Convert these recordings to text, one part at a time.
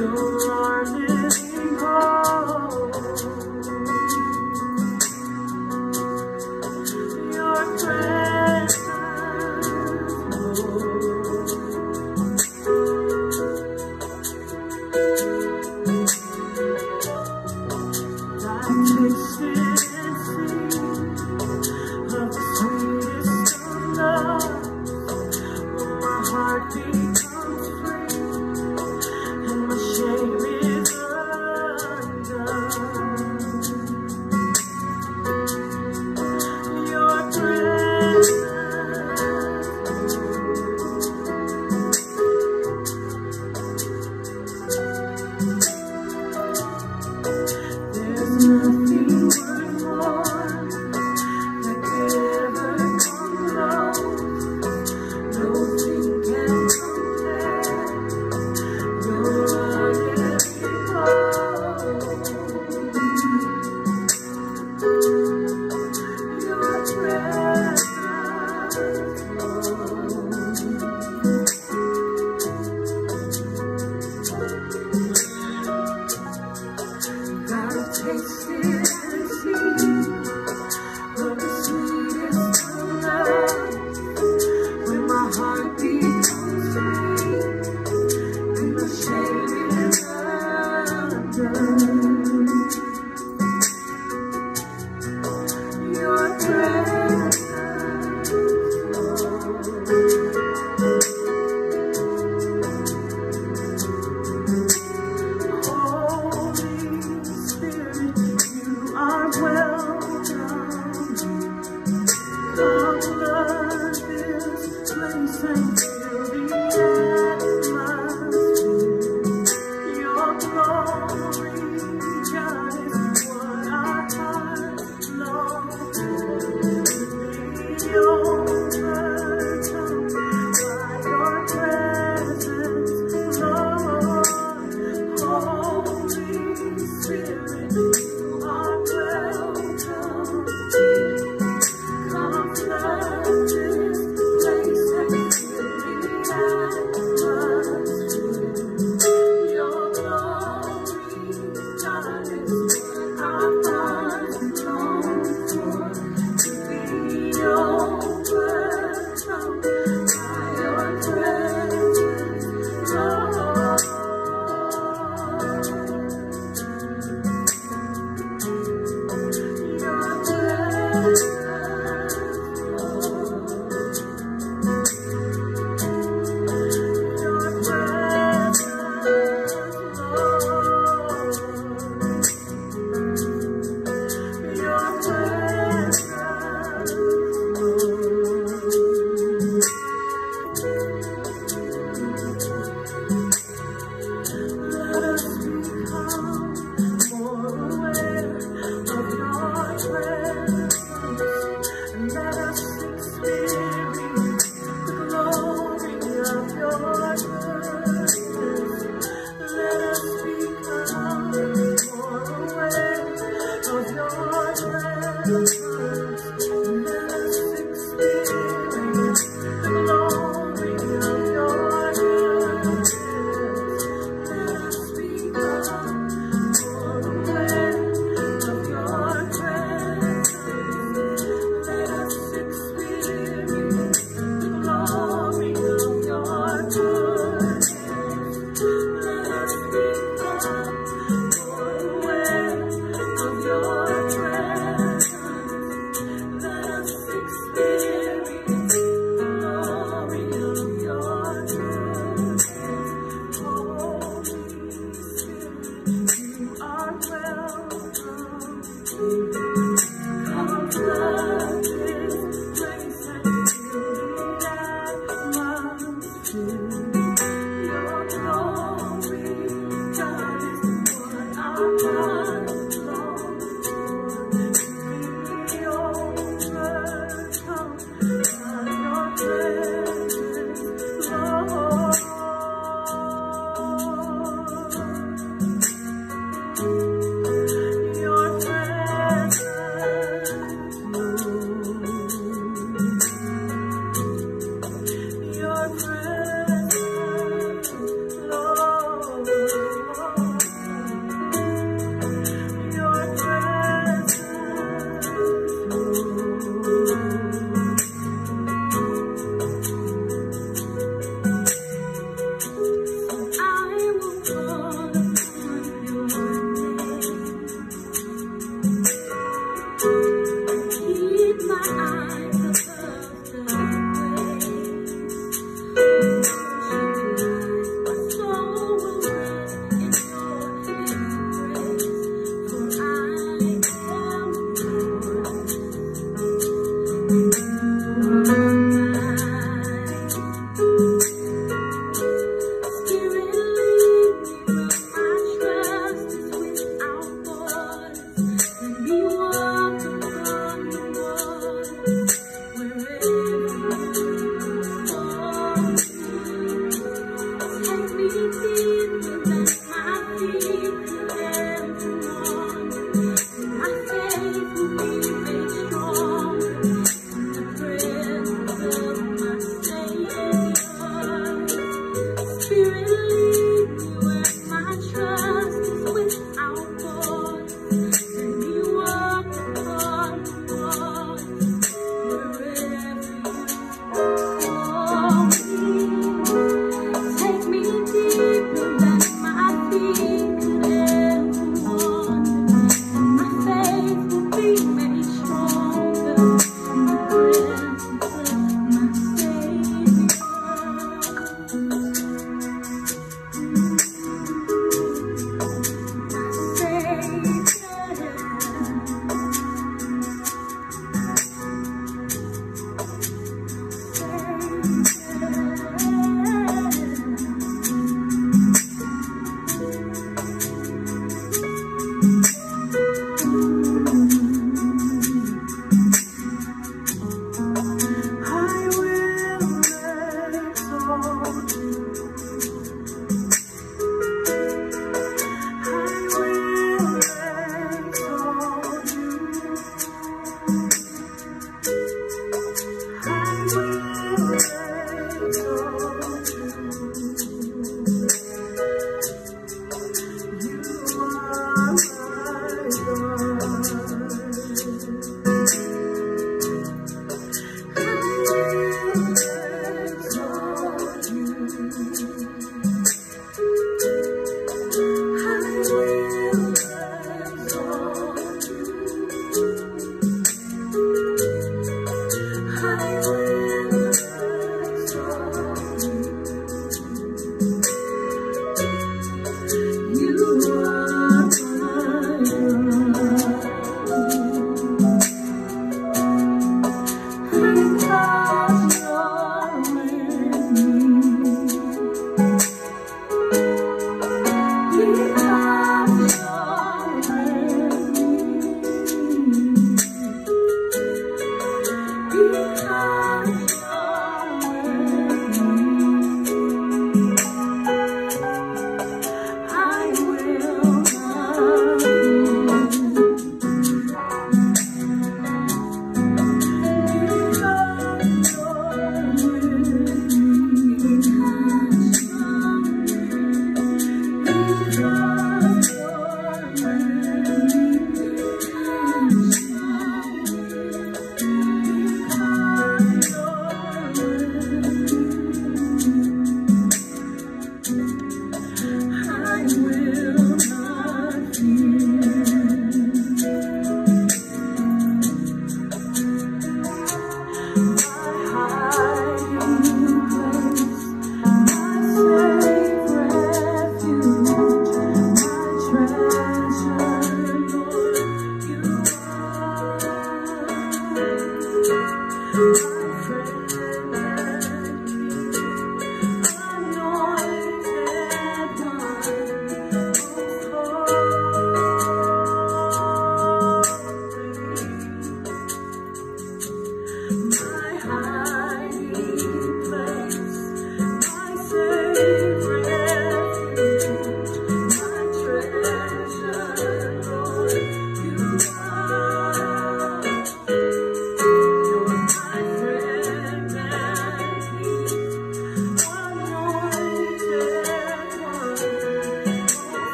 don't.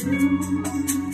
Turning